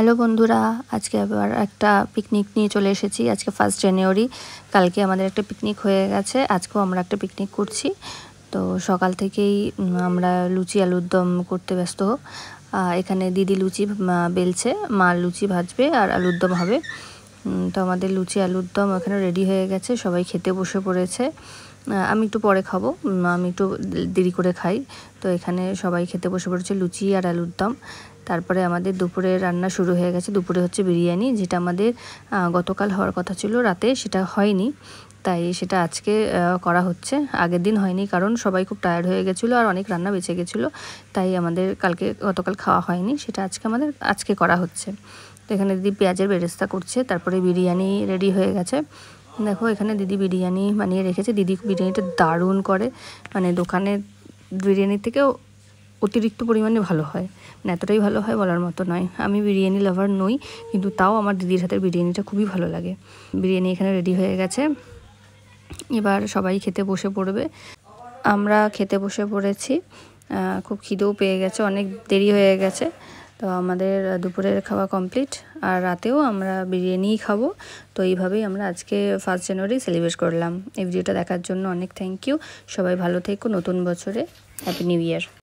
Hello বন্ধুরা, আজকে আবার একটা পিকনিক নিয়ে চলে এসেছি। আজকে ফার্স্ট জানুয়ারি কালকে আমাদের একটা পিকনিক হয়ে গেছে, আজকেও আমরা একটা পিকনিক করছি। তো সকাল থেকেই আমরা লুচি আলুর দম করতে ব্যস্ত। এখানে দিদি লুচি বেলছে, মা লুচি ভাজবে আর আলুর দম হবে। তো আমাদের লুচি আলুর দম এখানে রেডি হয়ে গেছে, সবাই খেতে বসে পড়েছে। আমি একটু পরে খাব। আমি একটু দেরি করে খাই। তো এখানে সবাই খেতে বসে পড়েছে লুচি আর আলুর দম। তারপরে আমাদের দুপুরে রান্না শুরু হয়ে গেছে। দুপুরে হচ্ছে বিরিয়ানি, যেটা আমাদের গতকাল হওয়ার কথা ছিল। রাতে সেটা হয়নি। তাই সেটা আজকে করা হচ্ছে। আগের দিন হয়নি কারণ সবাই খুব টায়ার্ড হয়ে গেছিল আর অনেক রান্না বেঁচে গেছিল। তাই আমাদের কালকে, গতকাল খাওয়া হয়নি। সেটা আজকে আমাদের, আজকে করা হচ্ছে। তো এখানে দিদি পেঁয়াজের বেরেস্তা করছে। তারপরে বিরিয়ানি রেডি হয়ে গেছে। দেখো, এখানে দিদি বিরিয়ানি বানিয়ে রেখেছে। দিদি বিরিয়ানিটা দারুণ করে। মানে দোকানে বিরিয়ানির থেকেও অতিরিক্ত পরিমাণে ভালো হয়। মানে এতটাই ভালো হয় বলার মতো নয়। আমি বিরিয়ানি লাভার নই, কিন্তু তাও আমার দিদির হাতের বিরিয়ানিটা খুবই ভালো লাগে। বিরিয়ানি এখানে রেডি হয়ে গেছে। এবার সবাই খেতে বসে পড়বে। আমরা খেতে বসে পড়েছি। খুব খিদেও পেয়ে গেছে। অনেক দেরি হয়ে গেছে। তো আমাদের দুপুরের খাওয়া কমপ্লিট আর রাতেও আমরা বিরিয়ানিই খাব। তো এইভাবেই আমরা আজকে ফার্স্ট জানুয়ারি সেলিব্রেট করলাম। এই ভিডিওটা দেখার জন্য অনেক থ্যাংক ইউ সবাই ভালো থেকো নতুন বছরে। Happy new year